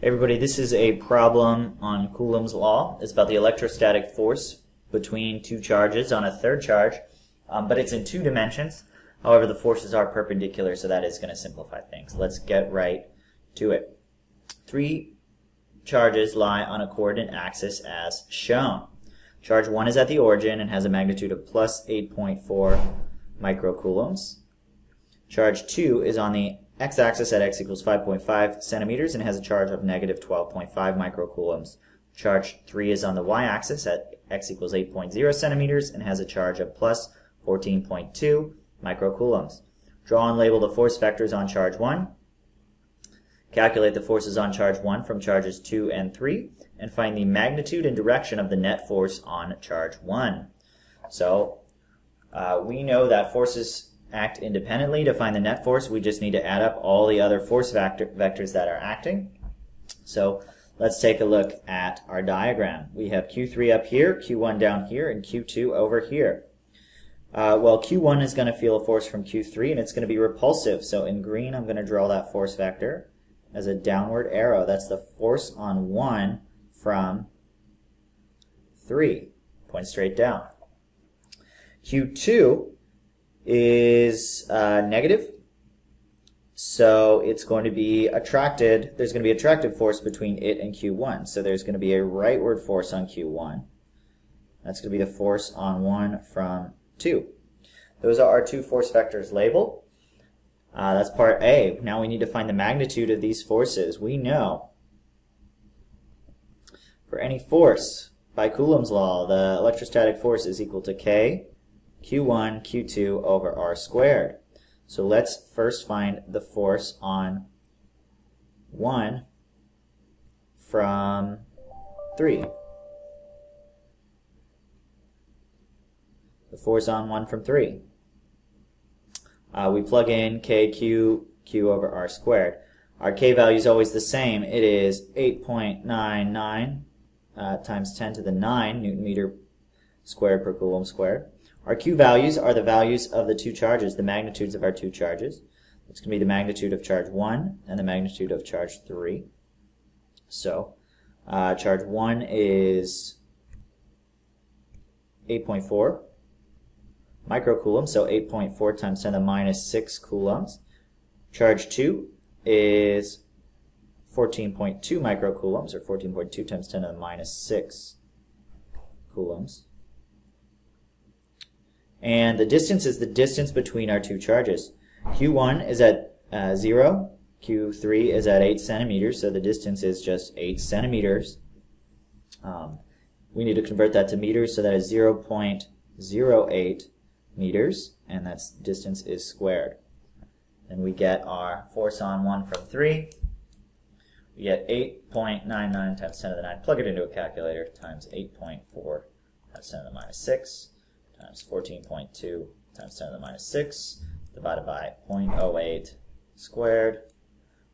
everybody, this is a problem on Coulomb's law. It's about the electrostatic force between two charges on a third charge, um, but it's in two dimensions. However, the forces are perpendicular, so that is going to simplify things. Let's get right to it. Three charges lie on a coordinate axis as shown. Charge 1 is at the origin and has a magnitude of plus 8.4 microcoulombs. Charge 2 is on the x-axis at x equals 5.5 centimeters and has a charge of negative 12.5 microcoulombs. Charge 3 is on the y-axis at x equals 8.0 centimeters and has a charge of plus 14.2 microcoulombs. Draw and label the force vectors on charge 1. Calculate the forces on charge 1 from charges 2 and 3 and find the magnitude and direction of the net force on charge 1. So uh, we know that forces act independently. To find the net force, we just need to add up all the other force vector vectors that are acting. So let's take a look at our diagram. We have Q3 up here, Q1 down here, and Q2 over here. Uh, well, Q1 is going to feel a force from Q3, and it's going to be repulsive. So in green, I'm going to draw that force vector as a downward arrow. That's the force on 1 from 3. Point straight down. Q2 is uh, negative, so it's going to be attracted, there's going to be attractive force between it and Q1. So there's going to be a rightward force on Q1. That's going to be the force on 1 from 2. Those are our two force vectors labeled. Uh, that's part A. Now we need to find the magnitude of these forces. We know for any force, by Coulomb's law, the electrostatic force is equal to K, Q1, Q2 over R squared. So let's first find the force on 1 from 3. The force on 1 from 3. Uh, we plug in K, Q, Q over R squared. Our K value is always the same. It is 8.99 uh, times 10 to the 9 Newton meter squared per Coulomb squared. Our Q values are the values of the two charges, the magnitudes of our two charges. It's going to be the magnitude of charge 1 and the magnitude of charge 3. So, uh, charge 1 is 8.4 microcoulombs, so 8.4 times 10 to the minus 6 coulombs. Charge 2 is 14.2 microcoulombs, or 14.2 times 10 to the minus 6 coulombs. And the distance is the distance between our two charges. Q1 is at uh, 0, Q3 is at 8 centimeters, so the distance is just 8 centimeters. Um, we need to convert that to meters, so that is 0 0.08 meters, and that distance is squared. And we get our force on 1 from 3, we get 8.99 times 10 to the 9. Plug it into a calculator times 8.4 times 10 to the minus 6 times 14.2 times 10 to the minus 6 divided by 0.08 squared.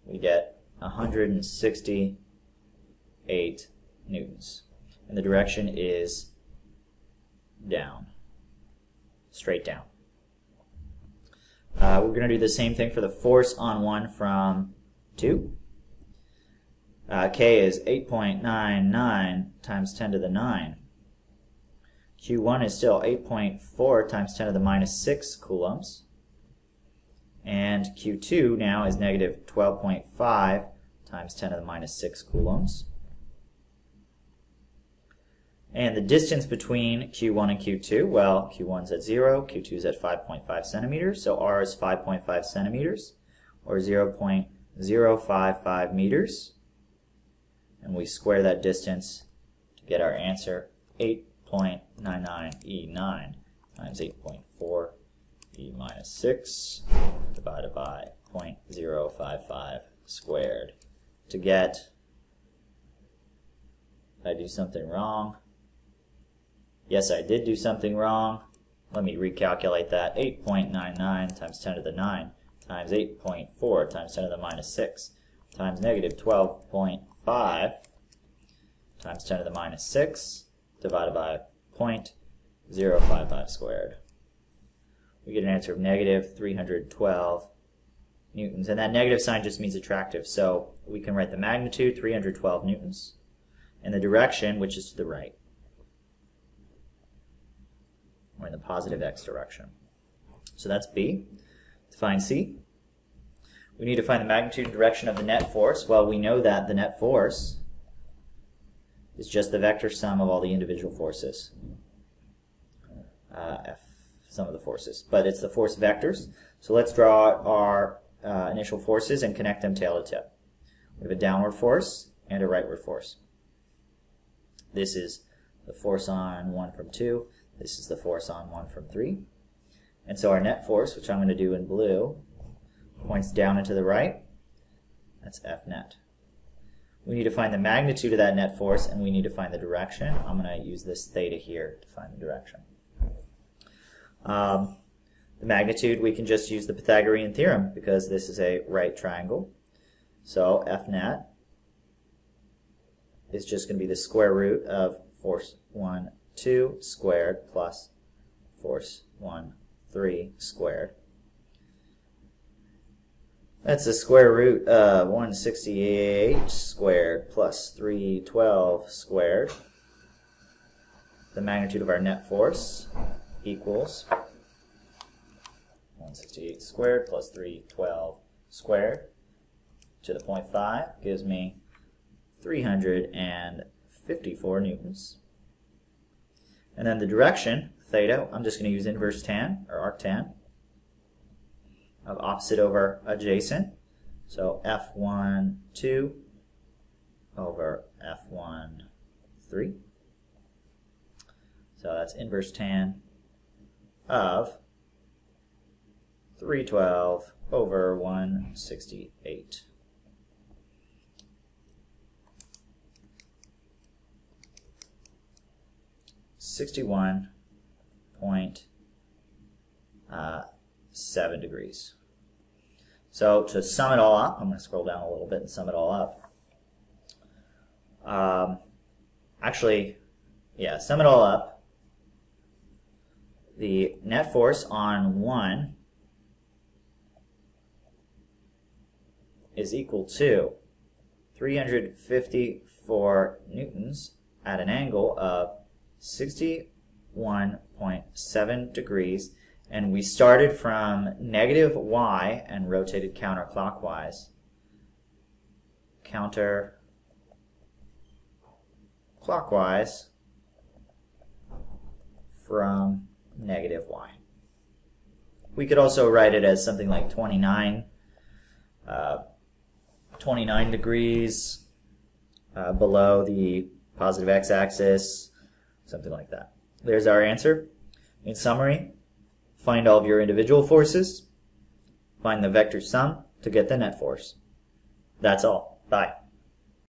We get 168 newtons. And the direction is down, straight down. Uh, we're going to do the same thing for the force on 1 from 2. Uh, K is 8.99 times 10 to the 9. Q1 is still 8.4 times 10 to the minus 6 coulombs. And Q2 now is negative 12.5 times 10 to the minus 6 coulombs. And the distance between Q1 and Q2, well, Q1 is at 0, Q2 is at 5.5 centimeters, so R is 5.5 centimeters, or 0.055 meters and we square that distance to get our answer 8.99E9 times 8.4 E minus 6 divided by 0.055 squared. To get, I do something wrong? Yes, I did do something wrong. Let me recalculate that. 8.99 times 10 to the 9 times 8.4 times 10 to the minus 6 times negative 12.5 times 10 to the minus 6 divided by 0.055 squared. We get an answer of negative 312 newtons. And that negative sign just means attractive. So we can write the magnitude, 312 newtons, and the direction, which is to the right. Or in the positive x direction. So that's B. To find C, we need to find the magnitude and direction of the net force. Well, we know that the net force is just the vector sum of all the individual forces. Uh, F, sum of the forces. But it's the force vectors. So let's draw our uh, initial forces and connect them tail to tip. We have a downward force and a rightward force. This is the force on 1 from 2. This is the force on 1 from 3. And so our net force, which I'm going to do in blue, points down and to the right. That's F net. We need to find the magnitude of that net force and we need to find the direction. I'm going to use this theta here to find the direction. Um, the magnitude, we can just use the Pythagorean theorem because this is a right triangle. So F net is just going to be the square root of force 1, 2 squared plus force 1, 3 squared. That's the square root of 168 squared plus 312 squared. The magnitude of our net force equals 168 squared plus 312 squared to the 0.5 gives me 354 newtons. And then the direction, theta, I'm just going to use inverse tan, or arctan of opposite over adjacent. So F1, 2 over F1, 3. So that's inverse tan of 312 over 168. Sixty-one point uh, 7 degrees. So to sum it all up, I'm going to scroll down a little bit and sum it all up. Um, actually, yeah, sum it all up. The net force on 1 is equal to 354 newtons at an angle of 61.7 degrees and we started from negative y and rotated counterclockwise. Counter clockwise from negative y. We could also write it as something like 29, uh, 29 degrees uh, below the positive x-axis, something like that. There's our answer. In summary, Find all of your individual forces. Find the vector sum to get the net force. That's all. Bye.